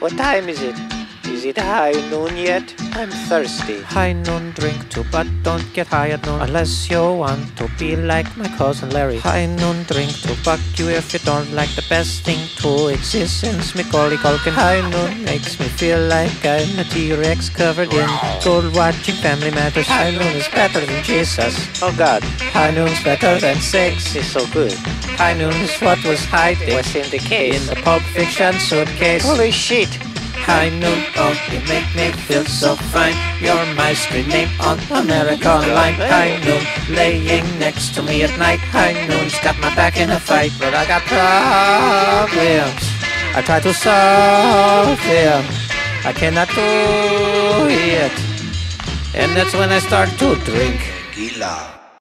What time is it? Is it high noon yet? I'm thirsty. High noon, drink too, but don't get high at noon unless you want to be like my cousin Larry. High noon, drink too, fuck you if you don't like the best thing to exist since Macaulay Culkin. High noon makes me feel like I'm a T-Rex covered in gold watching Family Matters. High noon is better than Jesus. Oh God, High noon's better than sex. it's so good. High noon is what was hiding What's in the case? in the Pulp Fiction suitcase. Holy shit! High noon, oh, you make me feel so fine. You're my screen name on America Online. High noon, laying next to me at night. High noon's got my back in a fight, but I got problems. I try to solve them. I cannot do it. And that's when I start to drink. Tequila.